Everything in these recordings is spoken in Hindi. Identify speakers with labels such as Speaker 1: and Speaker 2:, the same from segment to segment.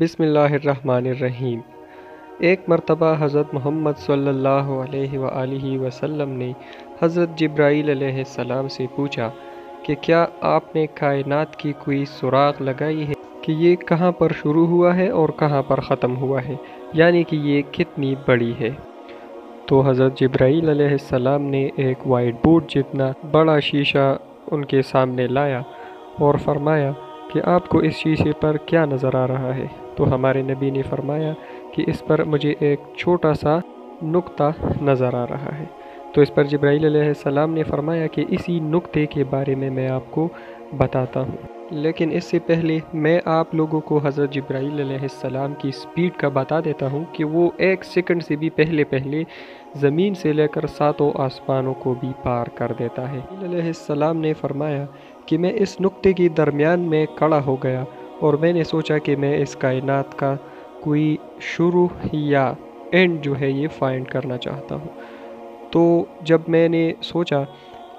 Speaker 1: बिसमीम एक मरतबा हज़रत मोहम्मद अलैहि वसल्लम ने हज़रत जब्राईल सलाम से पूछा कि क्या आपने कायनात की कोई सुराग लगाई है कि ये कहाँ पर शुरू हुआ है और कहाँ पर ख़त्म हुआ है? यानी कि ये कितनी बड़ी है? तो हज़रत जब्राईल सलाम ने एक वाइट बोर्ड जितना बड़ा शीशा उनके सामने लाया और फरमाया कि आपको इस शीशे पर क्या नज़र आ रहा है। तो हमारे नबी ने फरमाया कि इस पर मुझे एक छोटा सा नुक्ता नज़र आ रहा है। तो इस पर जब्राईल सलाम ने फरमाया कि इसी नुक्ते के बारे में मैं आपको बताता हूँ। लेकिन इससे पहले मैं आप लोगों को हज़रत जब्राईल की स्पीड का बता देता हूँ कि वो एक सेकंड से भी पहले पहले ज़मीन से लेकर सातों आसमानों को भी पार कर देता है। सलाम ने फरमाया कि मैं इस नुक्ते के दरमियान में खड़ा हो गया और मैंने सोचा कि मैं इस कायनात का कोई शुरू या एंड जो है ये फाइंड करना चाहता हूँ। तो जब मैंने सोचा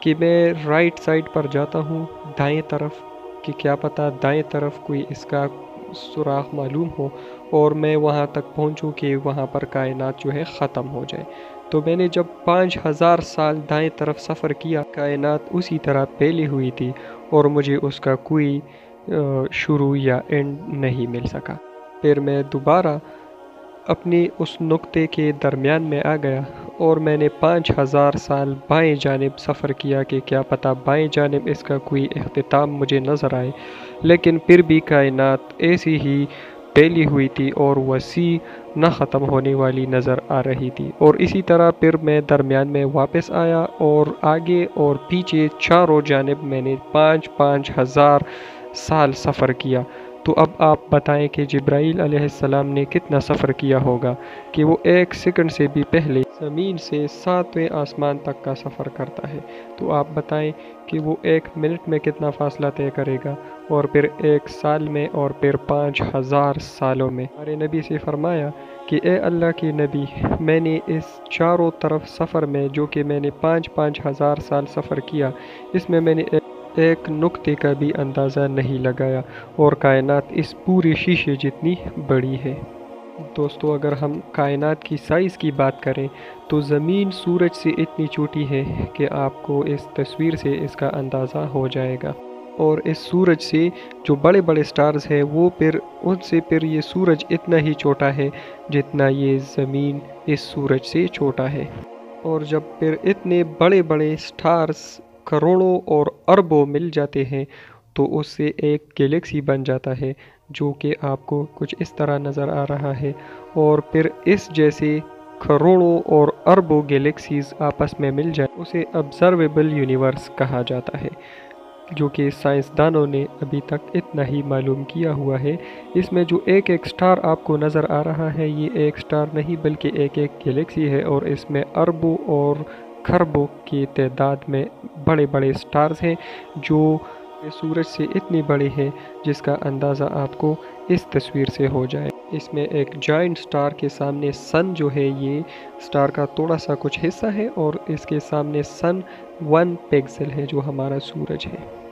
Speaker 1: कि मैं राइट साइड पर जाता हूँ, दाएँ तरफ़ कि क्या पता दाएँ तरफ़ कोई इसका सुराख मालूम हो और मैं वहाँ तक पहुँचूँ कि वहाँ पर कायनात जो है ख़त्म हो जाए। तो मैंने जब पाँच हज़ार साल दाएँ तरफ़ सफ़र किया, कायनात उसी तरह फैली हुई थी और मुझे उसका कोई शुरू या एंड नहीं मिल सका। फिर मैं दोबारा अपनी उस नुक्ते के दरमियान में आ गया। और मैंने पाँच हज़ार साल बाएँ जानब सफ़र किया कि क्या पता बाएँ जानब इसका कोई अख्ताम मुझे नज़र आए। लेकिन फिर भी कायनात ऐसी ही फैली हुई थी और वसी न ख़त्म होने वाली नज़र आ रही थी। और इसी तरह फिर मैं दरमियान में वापस आया और आगे और पीछे चारों जानब मैंने पाँच पाँच हज़ार साल सफ़र किया। तो अब आप बताएँ कि जब्राईल सलाम ने कितना सफ़र किया होगा कि वो एक सेकंड से भी पहले ज़मीन से सातवें आसमान तक का सफ़र करता है। तो आप बताएँ कि वो एक मिनट में कितना फ़ासला तय करेगा और फिर एक साल में और फिर पाँच हज़ार सालों में। हमारे नबी से फरमाया कि, ए अल्लाह के नबी, मैंने इस चारों तरफ़ सफ़र में जो कि मैंने पाँच पाँच हज़ार साल सफ़र किया, इसमें मैंने एक नुक्ते का भी अंदाज़ा नहीं लगाया और कायनात इस पूरे शीशे जितनी बड़ी है। दोस्तों, अगर हम कायनात की साइज़ की बात करें तो ज़मीन सूरज से इतनी छोटी है कि आपको इस तस्वीर से इसका अंदाज़ा हो जाएगा। और इस सूरज से जो बड़े बड़े स्टार्स हैं, वो फिर, उनसे फिर ये सूरज इतना ही छोटा है जितना ये ज़मीन इस सूरज से छोटा है। और जब फिर इतने बड़े बड़े स्टार्स करोड़ों और अरबों मिल जाते हैं तो उससे एक गैलेक्सी बन जाता है, जो कि आपको कुछ इस तरह नज़र आ रहा है। और फिर इस जैसे करोड़ों और अरबों गैलेक्सीज आपस में मिल जाए, उसे ऑब्ज़र्वेबल यूनिवर्स कहा जाता है, जो कि साइंसदानों ने अभी तक इतना ही मालूम किया हुआ है। इसमें जो एक एक स्टार आपको नज़र आ रहा है, ये एक स्टार नहीं, बल्कि एक एक गैलेक्सी है, और इसमें अरबों और खरबों की तदाद में बड़े बड़े स्टार्स हैं, जो सूरज से इतनी बड़ी है, जिसका अंदाज़ा आपको इस तस्वीर से हो जाए। इसमें एक जॉइंट स्टार के सामने सन जो है, ये स्टार का थोड़ा सा कुछ हिस्सा है, और इसके सामने सन वन पिक्सल है, जो हमारा सूरज है।